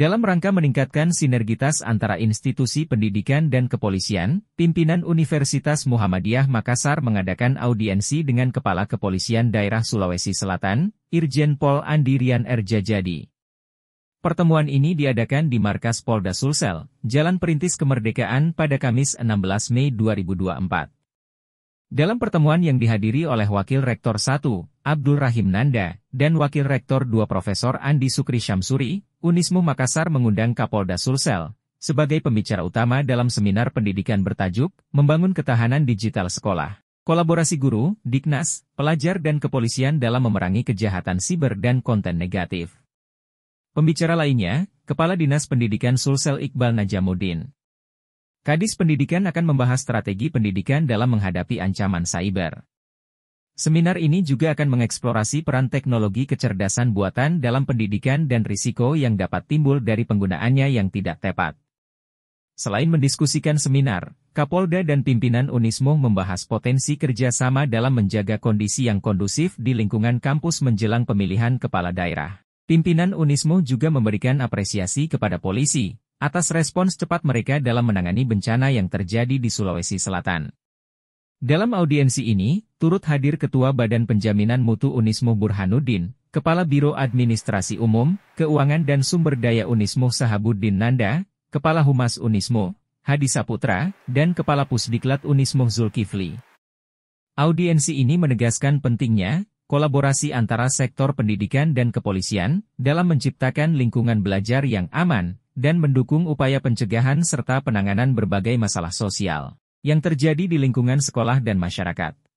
Dalam rangka meningkatkan sinergitas antara institusi pendidikan dan kepolisian, pimpinan Universitas Muhammadiyah Makassar mengadakan audiensi dengan Kepala Kepolisian Daerah Sulawesi Selatan, Irjen Pol Andirian Erjajadi. Pertemuan ini diadakan di Markas Polda Sulsel, Jalan Perintis Kemerdekaan pada Kamis 16 Mei 2024. Dalam pertemuan yang dihadiri oleh Wakil Rektor 1, Abdul Rahim Nanda, dan Wakil Rektor 2 Profesor Andi Sukri Syamsuri, Unismu Makassar mengundang Kapolda Sulsel sebagai pembicara utama dalam seminar pendidikan bertajuk Membangun Ketahanan Digital Sekolah. Kolaborasi guru, Diknas, pelajar dan kepolisian dalam memerangi kejahatan siber dan konten negatif. Pembicara lainnya, Kepala Dinas Pendidikan Sulsel Iqbal Najamuddin. Kadis Pendidikan akan membahas strategi pendidikan dalam menghadapi ancaman cyber. Seminar ini juga akan mengeksplorasi peran teknologi kecerdasan buatan dalam pendidikan dan risiko yang dapat timbul dari penggunaannya yang tidak tepat. Selain mendiskusikan seminar, Kapolda dan pimpinan Unismo membahas potensi kerjasama dalam menjaga kondisi yang kondusif di lingkungan kampus menjelang pemilihan kepala daerah. Pimpinan Unismo juga memberikan apresiasi kepada polisi, atas respons cepat mereka dalam menangani bencana yang terjadi di Sulawesi Selatan. Dalam audiensi ini, turut hadir Ketua Badan Penjaminan Mutu Unismo Burhanuddin, Kepala Biro Administrasi Umum, Keuangan dan Sumber Daya Unismo Sahabuddin Nanda, Kepala Humas Unismo, Hadi Saputra, dan Kepala Pusdiklat Unismo Zulkifli. Audiensi ini menegaskan pentingnya, kolaborasi antara sektor pendidikan dan kepolisian, dalam menciptakan lingkungan belajar yang aman, dan mendukung upaya pencegahan serta penanganan berbagai masalah sosial yang terjadi di lingkungan sekolah dan masyarakat.